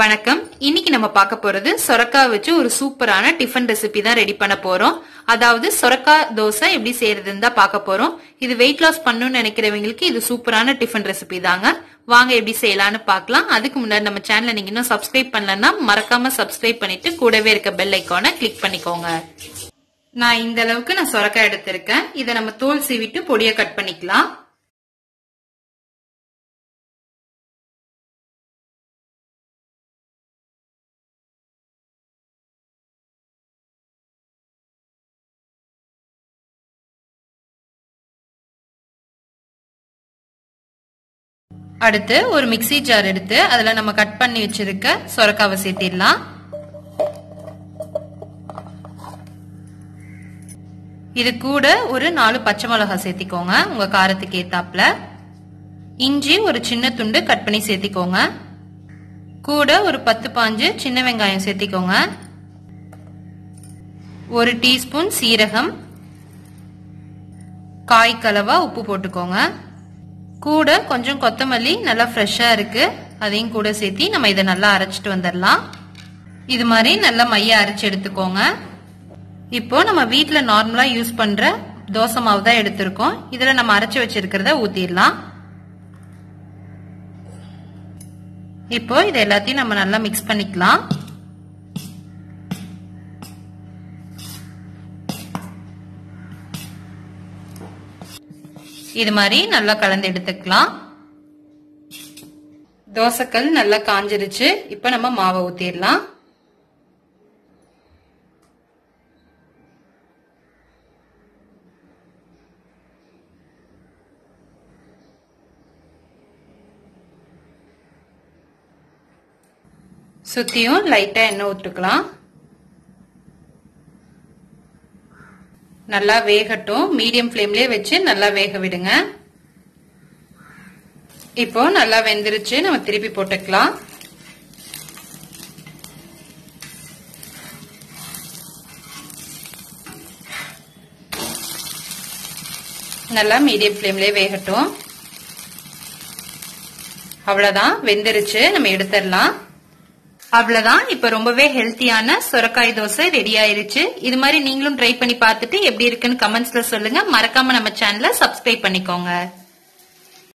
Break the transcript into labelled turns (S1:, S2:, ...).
S1: வணக்கம். இன்னைக்கு நம்ம பார்க்க போறது சொரக்காய் வச்சு ஒரு சூப்பரான டிஃபன் ரெசிபி தான் ரெடி பண்ண போறோம். அதாவது சொரக்காய் தோசை எப்படி செய்யறதுன்னு தான் பார்க்க போறோம். இது வெயிட் லாஸ் பண்ணணும்னு நினைக்கிறவங்களுக்கு இது சூப்பரான டிஃபன் ரெசிபி தாங்க. வாங்க எப்படி செய்யலாம்னு பார்க்கலாம். அதுக்கு முன்னாடி நம்ம சேனலை நீங்க இன்னும் சப்ஸ்கிரைப் பண்ணலன்னா மறக்காம சப்ஸ்கிரைப் பண்ணிட்டு கூடவே இருக்க பெல் ஐக்கானை கிளிக் பண்ணிக்கோங்க. நான் இந்த அளவுக்கு நான் சொரக்காய் எடுத்திருக்கேன். இதை நம்ம தோல் சீவிட்டு பொடியை கட் பண்ணிக்கலாம். அடுத்து ஒரு மிக்சி ஜார் எடுத்து அதுல நம்ம கட் பண்ணி வச்சிருக்க சொரக்காவை சேர்த்திடலாம். இது கூட ஒரு நாலு பச்சை மிளகாய் சேர்த்திக்கோங்க உங்க காரத்துக்கு ஏத்தாப்புல. இஞ்சி ஒரு சின்ன துண்டு கட் பண்ணி சேர்த்திக்கோங்க. கூட ஒரு பத்து பாஞ்சு சின்ன வெங்காயம் சேர்த்திக்கோங்க. ஒரு டீஸ்பூன் சீரகம். காய் கலவா உப்பு போட்டுக்கோங்க. கூட கொஞ்சம் கொத்தமல்லி நல்லா ஃப்ரெஷ்ஷா இருக்கு. அதையும் கூட சேர்த்தி நம்ம இதை நல்லா அரைச்சிட்டு வந்துடலாம். இது மாதிரி நல்லா மைய அரைச்சு எடுத்துக்கோங்க. இப்போ நம்ம வீட்டில் நார்மலா யூஸ் பண்ற தோசை மாவு தான் எடுத்திருக்கோம். இதுல நம்ம அரைச்சி வச்சிருக்கிறத ஊத்திடலாம். இப்போ இது எல்லாத்தையும் நம்ம நல்லா மிக்ஸ் பண்ணிக்கலாம். இது மாதிரி நல்லா கலந்து எடுத்துக்கலாம். தோசைக்கல் நல்லா காஞ்சிருச்சு. இப்ப நம்ம மாவை ஊத்திடலாம். சுத்தியும் லைட்டா எண்ணெய் ஊற்றுக்கலாம் நல்லா வேகட்டும். மீடியம் ஃப்ளேம்லேயே வச்சு நல்லா வேக விடுங்க. இப்போ நல்லா வெந்துருச்சு. நம்ம திருப்பி போட்டுக்கலாம். நல்லா மீடியம் ஃப்ளேம்லேயே வேகட்டும். அவ்வளவுதான். வெந்துருச்சு. நம்ம எடுத்துடலாம். அவ்வளவுதான். இப்ப ரொம்பவே ஹெல்த்தியான சொரக்காய் தோசை ரெடி ஆயிருச்சு. இது மாதிரி நீங்களும் ட்ரை பண்ணி பார்த்துட்டு எப்படி இருக்குன்னு கமெண்ட்ஸ்ல சொல்லுங்க. மறக்காம நம்ம சேனல சப்ஸ்கிரைப் பண்ணிக்கோங்க.